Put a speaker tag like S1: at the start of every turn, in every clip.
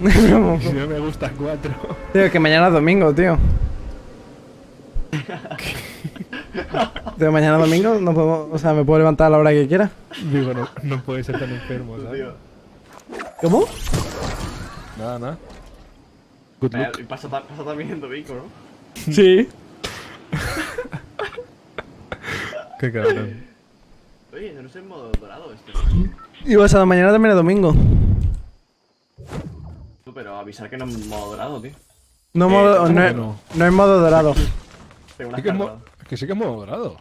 S1: Si no me gusta cuatro.
S2: Tío, que mañana es domingo, tío. Tío, mañana es domingo, no puedo, o sea, me puedo levantar a la hora que quiera.
S1: Digo, no, no puede ser tan enfermo, ¿sabes?
S2: ¿Cómo?
S1: Nada, nada. Good
S3: Eh,
S1: luck.
S3: pasa, pasa también en domingo, ¿no?
S2: Sí.
S1: Qué cabrón.
S3: Oye, no es en modo dorado este.
S2: Y vas a mañana también es domingo.
S3: Pero avisar que no es modo dorado, tío.
S2: No,
S3: Eh,
S2: modo,
S3: ¿cómo
S2: no, es,
S1: no?
S2: no es modo dorado.
S3: Tengo una
S1: Sí que es mo-
S3: carga.
S1: que sí que es modo dorado.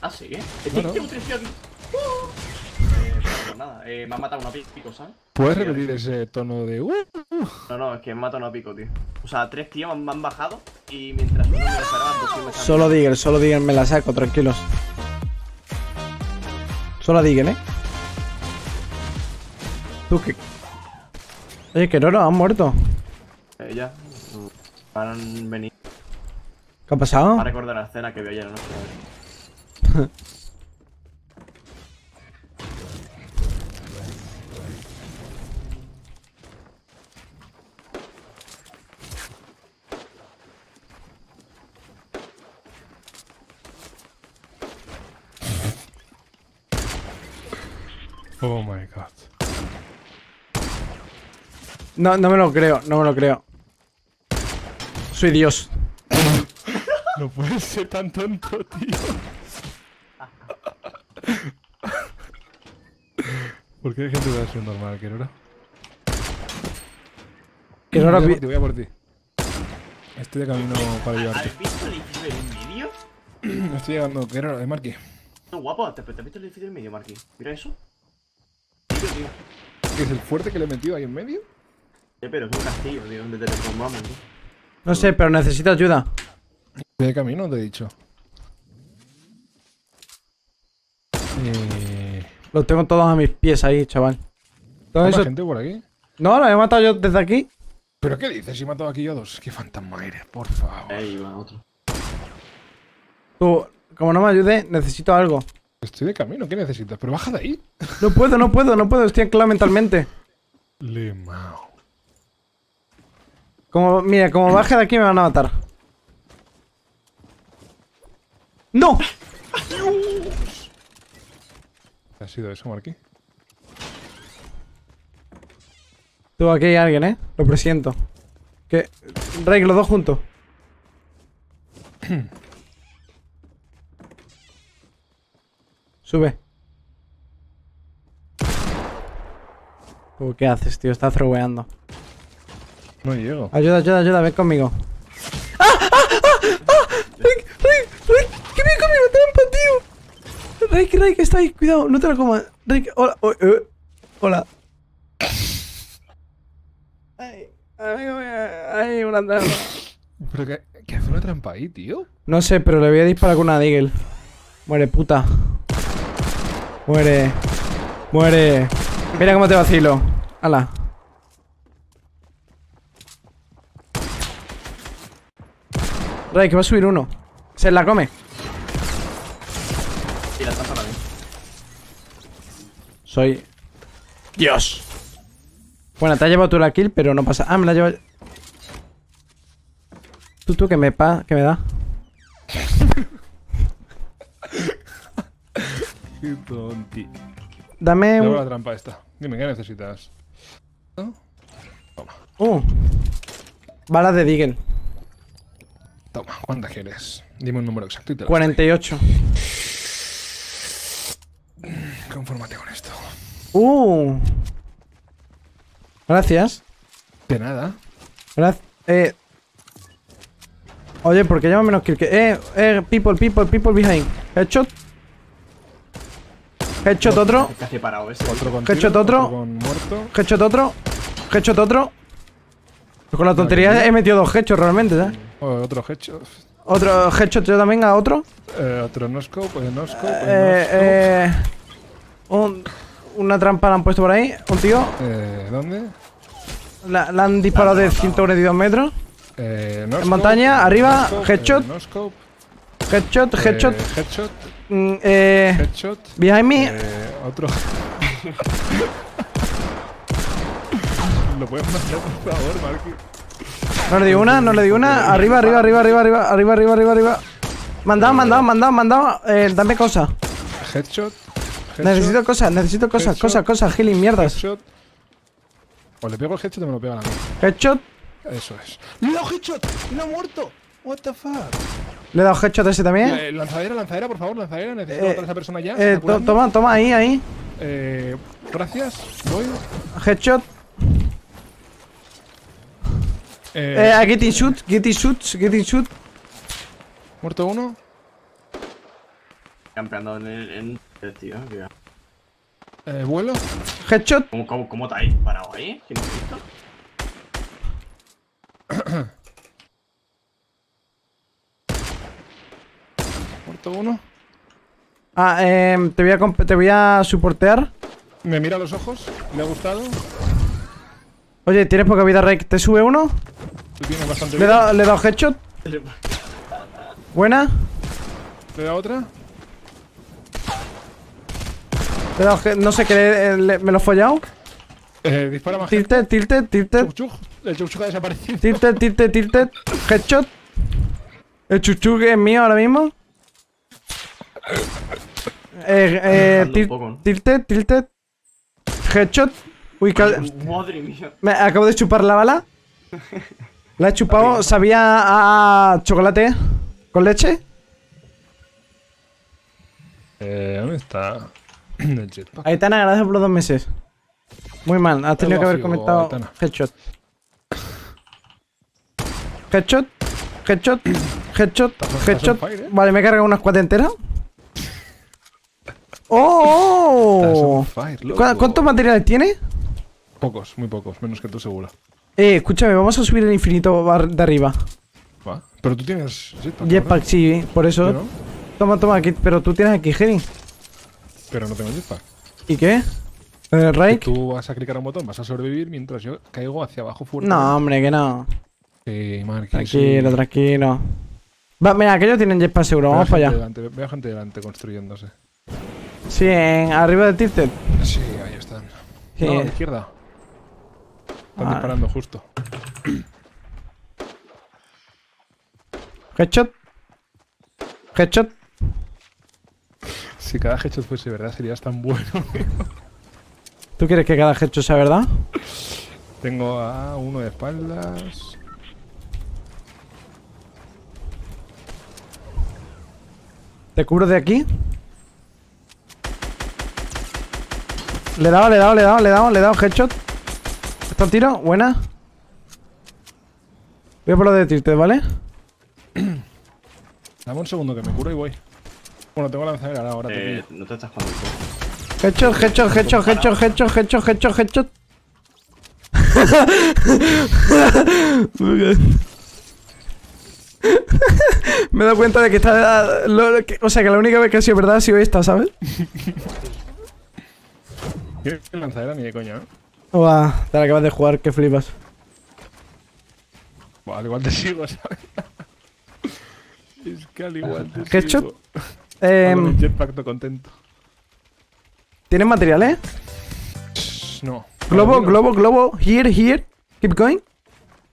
S3: Ah, sí, ¿eh? Es que tengo tres tío aquí. Nada, eh, me han matado una pico, ¿sabes?
S1: ¿Puedes
S3: Sí,
S1: repetir ese tono de... Uh,
S3: No, no, es que me han matado una pico, tío. O sea, tres tíos me han bajado y mientras uno me disparaba, dos tíos me
S2: Solo Digger, solo Digger me la saco, tranquilos. Solo Digger, ¿eh? Tú que... Oye, que Roro, han muerto.
S3: Eh, ya. Van a venir
S2: ¿Qué ha pasado?
S3: a recordar la escena que vi ayer anoche.
S1: Oh my god.
S2: No, no me lo creo, no me lo creo. Soy Dios.
S1: No puedes ser tan tonto, tío. ¿Por qué hay gente de ser normal, Kerora?
S2: Que Roro...
S1: voy, a
S2: pi-
S1: por ti, voy a por ti. Estoy de camino para ayudarte.
S3: ¿Has visto el edificio del medio?
S1: Estoy llegando, Kerora, de Marky.
S3: No, guapo, ¿te, te has visto el edificio del medio, Marquis? Mira eso. Tío, tío.
S1: ¿Qué es el fuerte que le he metido ahí en medio?
S3: Eh, pero es un castillo, tío, donde teleformamos, tío.
S2: No sé, pero necesito ayuda.
S1: Estoy de camino, te he dicho. Eh...
S2: Los tengo todos a mis pies ahí, chaval. Todo
S1: ¿Hay más
S2: eso...
S1: gente por aquí?
S2: No, lo he matado yo desde aquí.
S1: ¿Pero qué dices? Si he matado aquí yo dos. Qué fantasma eres, por favor.
S3: Ahí va otro.
S2: Tú, como no me ayude, necesito algo.
S1: Estoy de camino, ¿qué necesitas? Pero baja de ahí.
S2: No puedo, no puedo, no puedo, estoy anclado mentalmente.
S1: Lemao.
S2: Como, mira, como baje de aquí me van a matar. ¡No!
S1: ¿Qué ha sido eso, Marky?
S2: Tú, aquí hay alguien, ¿eh? Lo presiento. Que... Rey, los dos juntos. Sube. Tú, ¿qué haces, tío? Está throweando.
S1: No llego.
S2: Ayuda, ayuda, ayuda, ven conmigo. ¡Ah! ¡Ah! ¡Ah! ¡Ah! ¡Rey! ¡Rey! ¡Rey! ¡Que viene conmigo! ¡Trampa, tío! Rey, que está ahí, cuidado, no te lo comas. Que- hola. oh, eh, hola. Ay, amigo ay, una trampa.
S1: ¿Pero qué, qué hace una trampa ahí, tío?
S2: No sé, pero le voy a disparar con una Deagle. Muere, puta. Muere. Muere. Mira cómo te vacilo. Hala. Rey, que va a subir uno. Se la come.
S3: Y la trampa también.
S2: Soy. Dios. Bueno, te has llevado tú la kill, pero no pasa. Ah, me la lleva. Tú, tú, que me pa. que me da.
S1: Qué tonti.
S2: Dame un.
S1: la trampa esta. Dime, ¿qué necesitas? ¿No? Toma,
S2: Uh. Balas de Deagle.
S1: Toma. ¿Cuántas quieres? Dime un número exacto y te lo
S2: 48.
S1: Confórmate con esto.
S2: Uh. Gracias.
S1: De nada.
S2: Gracias. Eh. Oye, ¿por qué lleva menos kill que.? Eh, eh, people, people, people behind. Headshot. Headshot otro.
S3: Casi parado ese.
S1: Otro con
S2: Headshot
S1: tiro,
S2: otro.
S1: con muerto.
S2: Headshot otro. Headshot otro. Con la tontería he metido dos headshots realmente, ¿sabes?
S1: Otro headshot.
S2: Otro headshot yo también a otro.
S1: Eh, otro no scope, eh, no scope,
S2: Eh,
S1: eh,
S2: eh, un- una trampa la han puesto por ahí. Un tío.
S1: Eh, ¿Dónde?
S2: La, la han disparado de 142 metros.
S1: Eh, no
S2: En montaña,
S1: no
S2: arriba, headshot.
S1: eh, scope.
S2: Headshot,
S1: eh,
S2: headshot.
S1: headshot.
S2: mm, eh,
S1: Headshot.
S2: behind me.
S1: Eh, otro. ¿Lo puedes mandar, por favor, Marky?
S2: No le di una, no le di una. Arriba, arriba, arriba, arriba, arriba, arriba, arriba, arriba, arriba. Mandado, mandado, mandado, mandado. Eh, dame cosas.
S1: Headshot. headshot,
S2: Necesito cosas, necesito cosas, cosas, cosas, healing, mierdas.
S1: Headshot. O le pego el headshot o me lo pegan a mí.
S2: Headshot.
S1: Eso es. ¡Le he dado headshot! ¡Y no ha muerto! What the fuck?
S2: Le he dado headshot a ese también.
S1: Eh, lanzadera, lanzadera, por favor, lanzadera. Necesito
S2: Eh,
S1: matar a esa persona ya.
S2: Eh, to- toma, toma, ahí, ahí.
S1: Eh, gracias. Voy.
S2: Headshot.
S1: Eh,
S2: Eh, getting shoot, getting shoot, getting shoot.
S1: Muerto uno.
S3: Campeando en el. En... eh, Tío, tío.
S1: Eh, vuelo.
S2: Headshot.
S3: ¿Cómo, cómo, cómo te has parado ahí? ¿Quién has visto?
S1: Muerto uno.
S2: Ah, eh, te voy a te voy a soportear.
S1: Me mira a los ojos. ¿Le ha gustado?
S2: Oye, tienes poca vida, Rake. ¿Te sube uno?
S1: Tú tienes bastante
S2: Le he dado, le he dado headshot. Buena.
S1: ¿Le da otra?
S2: Le he dado he- no sé qué, le- le- me lo he follado.
S1: Eh, dispara más.
S2: Tilted, tilted, tilted.
S1: El chuk ha desaparecido.
S2: Tilted, tilted, tilted. Headshot. El chuchu que es mío ahora mismo. Eh, eh,
S3: Bajando un
S2: til-
S3: poco, ¿no?
S2: tilted, tilted. Headshot. Uy,
S3: Madre mía.
S2: me acabo de chupar la bala. La he chupado. Sabía a chocolate con leche.
S1: Eh, ¿dónde está?
S2: Aitana, gracias por los dos meses. Muy mal, has tenido que haber comentado
S1: Aitana.
S2: headshot. Headshot, headshot, headshot, headshot.
S1: fire, ¿eh?
S2: Vale, me he cargado una squad entera.
S1: Estás
S2: ¡Oh!
S1: on fire, loco.
S2: ¿Cu- ¿Cuántos materiales tiene?
S1: Pocos, muy pocos, menos que tú seguro.
S2: Eh, escúchame, vamos a subir el infinito bar- de arriba.
S1: Va. Pero tú tienes jetpack.
S2: Jetpack, sí, por eso.
S1: No,
S2: Toma, toma, aquí, pero tú tienes aquí, Henry.
S1: pero no tengo jetpack.
S2: ¿Y qué? ¿Eh,
S1: Que
S2: Rake?
S1: Tú vas a clicar a un botón, vas a sobrevivir mientras yo caigo hacia abajo fuerte.
S2: No, hombre, que no.
S1: Sí, Marky,
S2: Tranquilo,
S1: sí.
S2: tranquilo. Va, mira, aquellos tienen jetpack seguro, vamos para allá.
S1: Delante, veo gente delante construyéndose.
S2: Sí, en, arriba de Tilted.
S1: Sí, ahí están.
S2: Sí.
S1: No, a la izquierda. Están disparando justo.
S2: Headshot. Headshot.
S1: Si cada headshot fuese verdad, serías tan bueno.
S2: ¿Tú quieres que cada headshot sea verdad?
S1: Tengo a uno de espaldas.
S2: ¿Te cubro de aquí? Le he dado, le he dado, le he dado, le he dado, le he dado headshot. ¿Está el tiro? Buena. Voy a por lo de Tilted, ¿vale?
S1: Dame un segundo que me curo y voy. Bueno, tengo lanzadera ahora, te
S3: Eh,
S1: pillo.
S3: no te estás jugando.
S2: Headshot, headshot, headshot, headshot, headshot, headshot, headshot, headshot. Me he dado cuenta de que está. lo- que- o sea, que la única vez que ha sido verdad ha sido esta, ¿sabes?
S1: Yo lanzadera ni de coña, ¿eh?
S2: Buah, te la acabas de jugar, que flipas.
S1: Buah, al igual te sigo, ¿sabes? es que al igual te
S2: ¿Headshot?
S1: sigo.
S2: Eh,
S1: jetpack no contento.
S2: ¿Tienes material, eh?
S1: Shh, No.
S2: Globo, globo, globo. Here, here. Keep going.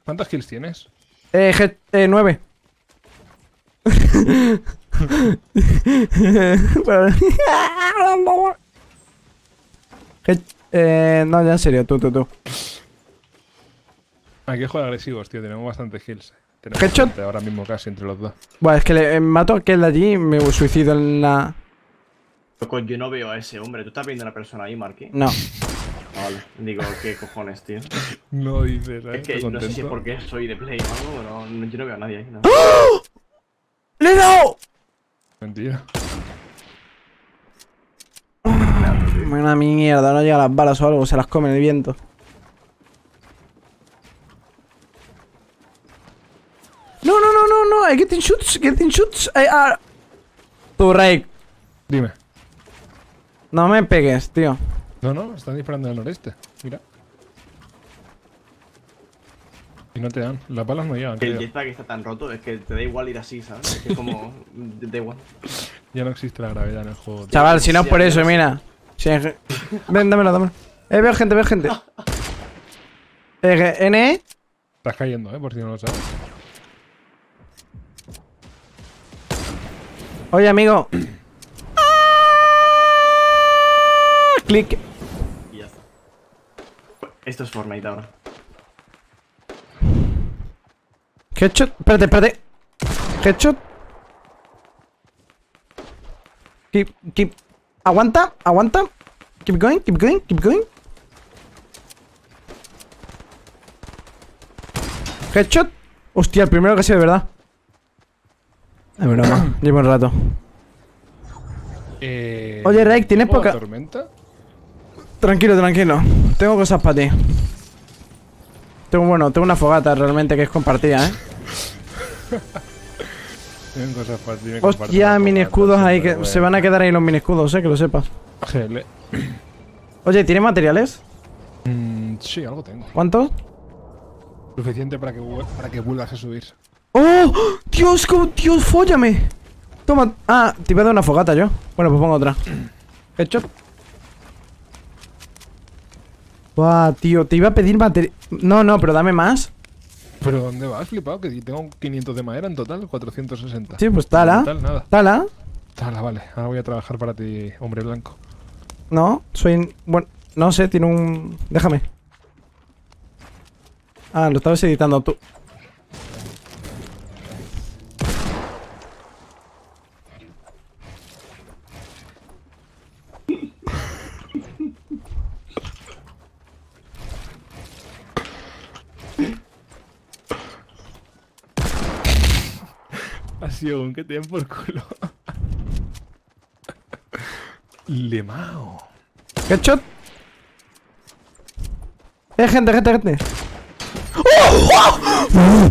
S1: ¿Cuántas kills tienes?
S2: Eh, head, eh, nueve. Head- eh, no, ya en serio, tú, tú, tú.
S1: Hay que jugar agresivos, tío. Tenemos bastantes kills. Tenemos
S2: Headshot.
S1: bastante ahora mismo casi entre los dos.
S2: Bueno, es que le eh, mato a aquel de allí y me suicido en la.
S3: Loco, yo no veo a ese hombre. ¿Tú estás viendo a una persona ahí, Marky?
S2: No.
S3: Ah, vale. Digo, ¿qué cojones, tío?
S1: No dices, ¿eh?
S3: Es que no sé si es porque soy de Play o algo, pero no, yo no veo a nadie ahí. No.
S2: ¡Le he dado!
S1: Mentira.
S2: Una mierda, no llega las balas o algo, se las come el viento. No, no, no, no, no, I getting shoots, getting shoots. I are... Tu Rake,
S1: Dime.
S2: no me pegues, tío.
S1: No, no, están disparando al noreste. Mira. Y no te dan. Las balas no llegan,
S3: El jetpack está tan roto, es que te da igual ir así, ¿sabes? Es que como. Da igual.
S1: Ya no existe la gravedad en el juego. tío.
S2: Chaval, si no es por eso, mira. Hay ge- Ven, dámelo, dámelo. Eh, veo gente, veo gente. Eh, N.
S1: Estás cayendo, eh, por si no lo sabes.
S2: Oye, amigo. Ah, Clic.
S3: Y ya está. Esto es Fortnite ahora.
S2: Headshot. Espérate, espérate. Headshot. Keep, keep. Aguanta, aguanta. Keep going, keep going, keep going. Headshot. Hostia, el primero que ha sido de verdad. Es broma, llevo un rato.
S1: Eh,
S2: Oye, Rake, ¿tienes
S1: ¿juego
S2: poca-
S1: tormenta?
S2: Tranquilo, tranquilo. Tengo cosas para ti. Tengo, bueno, tengo una fogata realmente que es compartida, ¿eh?
S1: Tienen cosas para
S2: Hostia, mini escudos ahí, que se van a quedar ahí los mini escudos, eh, que lo sepas.
S1: GL.
S2: Oye, ¿tienes materiales?
S1: Mm, sí, algo tengo.
S2: ¿Cuántos?
S1: Suficiente para que, para que vuelvas a subir.
S2: ¡Oh! ¡Dios, cómo- Dios, fóllame! Toma. Ah, te iba a dar una fogata yo. Bueno, pues pongo otra. Hecho. Buah, tío, te iba a pedir material. No, no, pero dame más.
S1: ¿Pero dónde vas, flipado? Que tengo 500 de madera en total, 460.
S2: Sí, pues tala.
S1: En total, nada.
S2: Tala.
S1: Tala, vale. Ahora voy a trabajar para ti, hombre blanco.
S2: No, soy. Bueno, no sé, tiene un. Déjame. Ah, lo estabas editando tú.
S1: Sido que te den por culo. Lemao.
S2: Headshot. Eh, gente, gente, gente. ¡Oh! ¡Oh!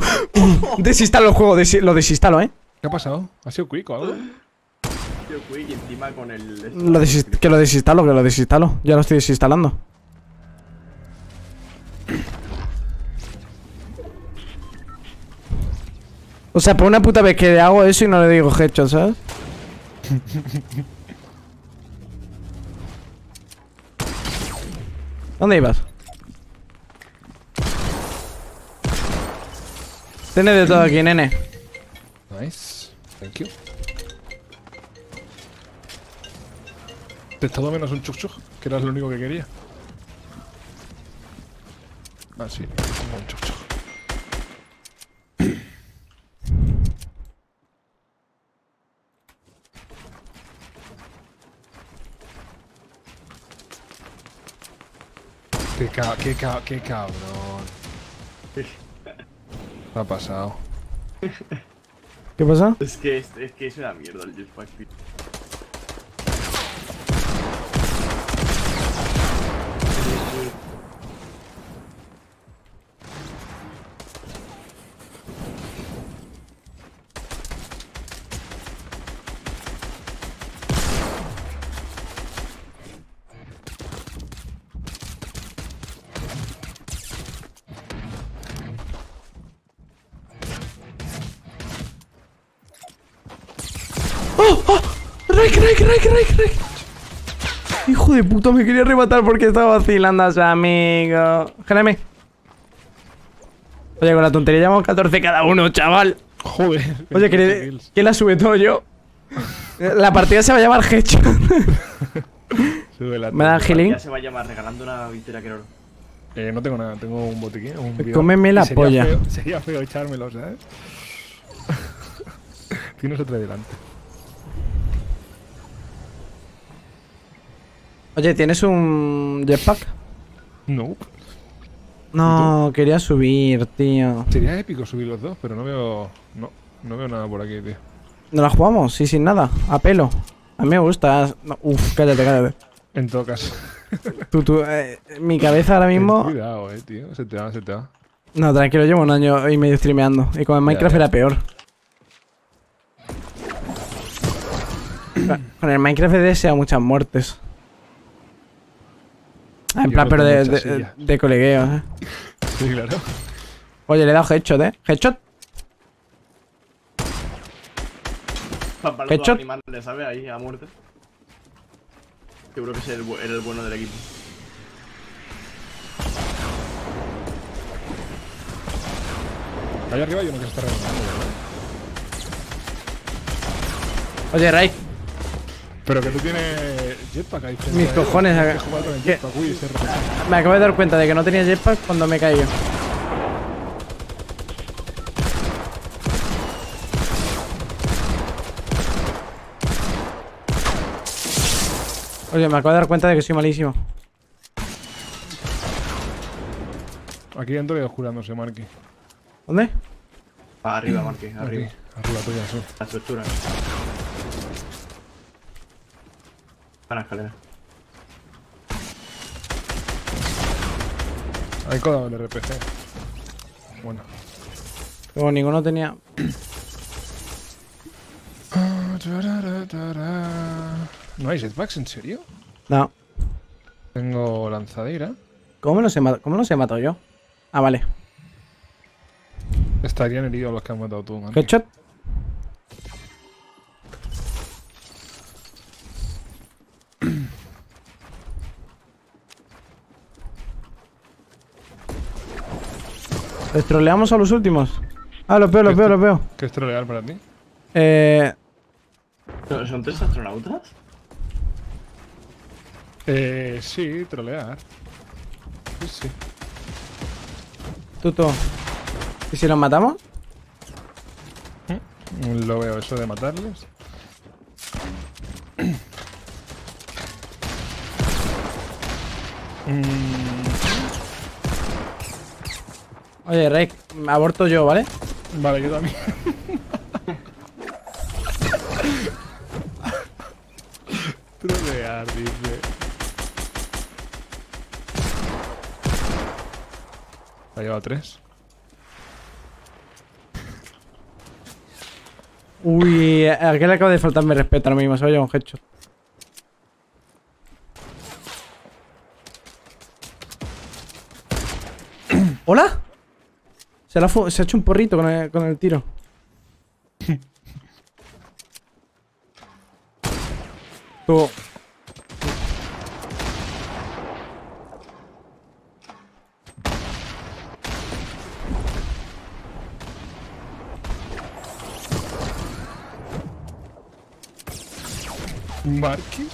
S2: Desinstalo el juego, desi- lo desinstalo, eh.
S1: ¿Qué ha pasado? ¿Ha sido quick o algo?
S3: Tío, Quick, y encima con el.
S2: Lo que lo desinstalo, que lo desinstalo. Ya lo estoy desinstalando. O sea, por una puta vez que hago eso y no le digo headshot, ¿sabes? ¿Dónde ibas? Tienes de todo aquí, nene.
S1: Nice. Thank you. De todo menos un chuc chuc, que era lo único que quería. Ah, sí. Un chuc chuc. Ca qué, ca qué cabrón. ¿Qué ha pasado?
S2: ¿Qué pasa?
S3: Es que es, es que es una mierda el jetpack, tío.
S2: ¡Oh! ¡Oh! ¡Rake, Rake, Rake, Rake, Rake! Hijo de puta, me quería rematar porque estaba vacilando a su amigo. Géname. Oye, con la tontería llevamos 14 cada uno, chaval.
S1: Joder.
S2: Oye,
S1: 28
S2: ¿quién. ¿quién la sube todo yo? La partida se va a llamar.
S1: Sube la
S2: ¿Me
S1: tele.
S2: healing?
S3: Ya se va a llamar regalando una victoria que oro.
S1: Eh, no tengo nada, tengo un botiquín. Un bidón.
S2: Cómeme la
S1: sería
S2: polla.
S1: feo- sería feo echármelo, ¿sabes? Tienes otra delante.
S2: Oye, ¿tienes un jetpack?
S1: No.
S2: No, quería subir, tío.
S1: Sería épico subir los dos, pero no veo. No, no veo nada por aquí, tío.
S2: ¿No la jugamos? Sí, sin nada. A pelo. A mí me gusta. No, uf, cállate, cállate.
S1: En todo caso.
S2: Tú, tú, eh, mi cabeza ahora mismo.
S1: Cuidado, eh, tío. Se te va, se te va.
S2: No, tranquilo, llevo un año y medio streameando. Y con el Minecraft
S1: ya.
S2: era peor. Con el Minecraft he deseado muchas muertes. Ah, en
S1: Yo
S2: plan,
S1: no
S2: pero de, de, de colegueo, eh.
S1: Sí, claro.
S2: Oye, le he dado headshot, eh. Headshot. Headshot.
S3: animales, ¿sabes? Ahí, a muerte. Seguro que es el, bu- era el bueno del equipo.
S1: Allá arriba hay uno que está reventando, ¿verdad?
S2: Oye, Ray,
S1: Pero que tú tienes jetpack ahí
S2: Mis cojones,
S1: Tienes
S2: a-
S1: que jugar con el
S2: ¿qué?
S1: jetpack, uy, ese RPG.
S2: me acabo de dar cuenta de que no tenía jetpack cuando me he caído. Oye, me acabo de dar cuenta de que soy malísimo.
S1: Aquí dentro y oscurándose, Marky.
S2: ¿Dónde?
S3: Ah, arriba, Marque, arriba.
S1: Aquí, arriba tuya, sí.
S3: La estructura. Van a escalera.
S1: Hay coda del RPG. Bueno.
S2: Pero ninguno tenía.
S1: ¿No hay jetpacks, en serio?
S2: No.
S1: Tengo lanzadera.
S2: ¿Cómo los he, cómo los he matado yo? Ah, vale.
S1: Estarían heridos los que has matado tú, Marky.
S2: Headshot. ¿Les troleamos a los últimos? Ah, los veo, los veo, los veo.
S1: ¿Qué es trolear para ti?
S2: Eh,
S3: ¿No- ¿Son tres astronautas?
S1: Eh, sí, trolear. Sí, sí.
S2: Tuto. ¿Y si los matamos?
S1: Lo veo, eso de matarles. Mm,
S2: Oye, Rey, me aborto yo, ¿vale?
S1: vale, yo también. Trolear, dice. Ha llevado tres.
S2: Uy, a qué le acaba de faltarme respeto ahora mismo, se va a llevar un headshot. ¿Hola? Se, la ha fu- se ha hecho un porrito con el, con el tiro. Tú.
S1: Marky?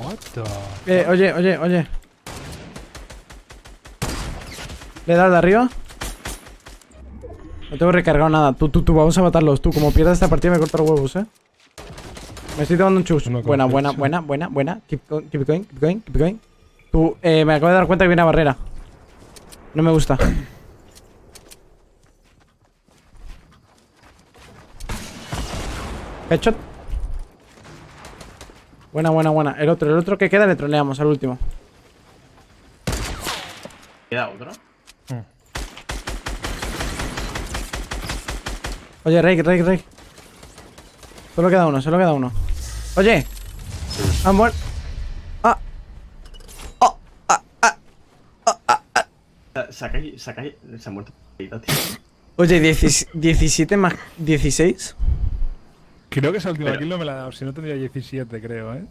S1: What the?
S2: Eh, oye, oye, oye. ¿Le das de arriba? No tengo recargado nada. Tú, tú, tú, vamos a matarlos. Tú, como pierdas esta partida me corto los huevos, eh. Me estoy tomando un chus.
S1: No
S2: buena, buena, buena, buena, buena. Keep, go- keep going, keep going, keep going. Tú, eh, me acabo de dar cuenta que viene a barrera. No me gusta. Headshot. Buena, buena, buena. El otro, el otro que queda le troleamos al último.
S3: ¿Queda otro?
S2: Oye, Rey, Rey, Rey. Solo queda uno, solo queda uno. Oye. Han muerto. Ah. Oh, ah, ah.
S3: Sa- Sakai, Sakai se ha muerto. tío.
S2: Oye, 10 17 más 16.
S1: Creo que esa última
S3: Pero-
S1: kill no me la ha dado. Si no tendría 17, creo, ¿eh?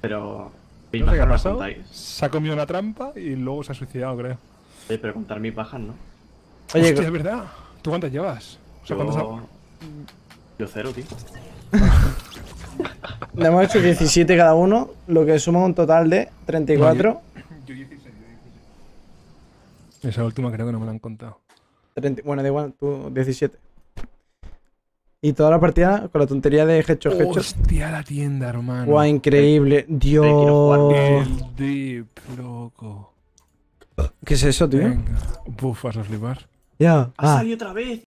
S3: Pero.
S1: ¿No sé qué ha pasado? Se ha comido una trampa y luego se ha suicidado, creo.
S3: Oye, pero contar mis bajas, ¿no?
S2: Oye,
S1: Hostia, es verdad. ¿Tú cuántas llevas? O sea, ¿cuántas
S3: Yo. Yo cero, tío.
S2: le hemos hecho 17 cada uno, lo que suma un total de 34.
S1: Yo 16, Esa última creo que no me la han contado.
S2: 30 bueno, da igual, tú 17. Y toda la partida con la tontería de headshot, headshot.
S1: Hostia, la tienda, hermano.
S2: Guau, increíble. Dios.
S1: El dip, loco.
S2: ¿Qué es eso, tío?
S1: Venga. Buf, vas a flipar.
S2: Ya.
S3: ¡Ha
S2: Ah,
S3: salido otra vez!